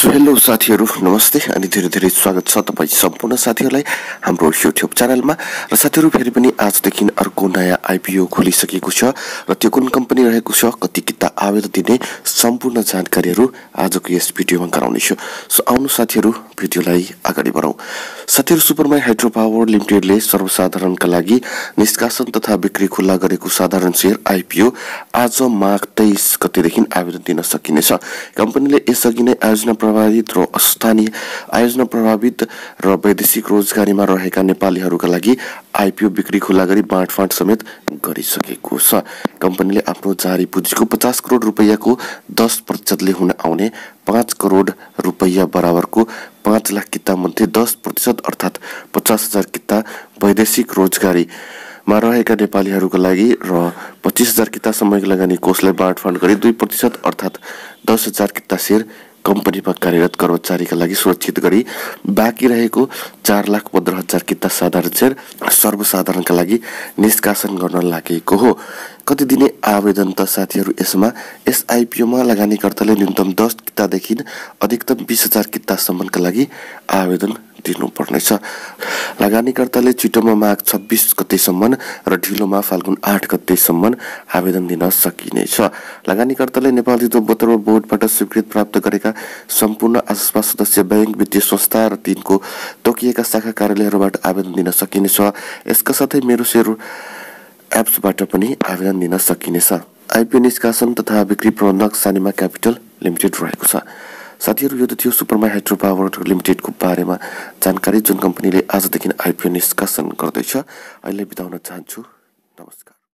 Hello साथीहरू नमस्ते अनि धेरै धेरै स्वागत छ तपाईँ सम्पूर्ण साथीहरूलाई हाम्रो युट्युब च्यानलमा। र साथीहरू फेरि पनि आजदेखि अर्को नयाँ आइपिओ खोलिसकेको छ र त्यो कुन कम्पनी रहेको छ कति किता आवेदन दिने सम्पूर्ण जानकारीहरू आजको यस भिडियोमा गराउनेछु। सो आउनु साथीहरू भिडियोलाई अगाडि बढाउँ। साथीहरू सुपरमाई हाइड्रो पावर लिमिटेडले सर्वसाधारणका लागि निष्कासन तथा बिक्री खुल्ला गरेको साधारण सेयर आइपिओ आज माघ तेइस गतेदेखि आवेदन दिन सकिनेछ। कम्पनीले यसअघि नै आयोजना प्रभावित र स्थानीय आयोजना प्रभावित र वैदेशिक रोजगारीमा रहेका नेपालीहरूका लागि आइपिओ बिक्री खुल्ला गरी बाँडफाँड समेत गरिसकेको छ। कम्पनीले आफ्नो जारी पुँजीको पचास करोड रुपियाँको दस प्रतिशतले हुन आउने पाँच करोड रुपियाँ बराबरको पाँच लाख कितामध्ये दस प्रतिशत अर्थात् पचास हजार किता वैदेशिक रोजगारीमा रहेका नेपालीहरूका लागि र पच्चिस हजार किता सामूहिक लगानी कोषलाई बाँडफाँड गरी दुई प्रतिशत अर्थात् दस हजार किता सेयर कम्पनीमा कार्यरत कर्मचारीका लागि सुरक्षित गरी बाँकी रहेको चार लाख पन्ध्र हजार किता साधारण सेयर सर्वसाधारणका लागि निष्कासन गर्न लागेको हो। कति दिने आवेदन त साथीहरू यसमा यस आइपिओमा लगानीकर्ताले न्यूनतम दस कितादेखि अधिकतम बिस हजार कितासम्मका लागि आवेदन दिनुपर्नेछ लगानीकर्ताले छिटोमा माघ छब्बिस गतेसम्म र ढिलोमा फाल्गुन आठ गतेसम्म आवेदन दिन सकिनेछ। लगानीकर्ताले नेपाल रिजर्भ बोतल बोर्डबाट स्वीकृत प्राप्त गरेका सम्पूर्ण आसपास सदस्य ब्याङ्क वित्तीय संस्था र तिनको तोकिएका शाखा कार्यालयहरूबाट आवेदन दिन सकिनेछ। यसका साथै मेरो सेयर एप्सबाट पनि आवेदन दिन सकिनेछ। आइपिओ निष्कासन तथा बिक्री प्रबन्धक सानिमा क्यापिटल लिमिटेड रहेको छ। साथीहरू यो त थियो सुपरमा हाइड्रो पावर लिमिटेडको बारेमा जानकारी जुन कम्पनीले आजदेखि आइपिओ निष्कासन गर्दैछ। अहिले बिताउन चाहन्छु। नमस्कार।